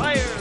Fire!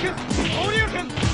君、王竜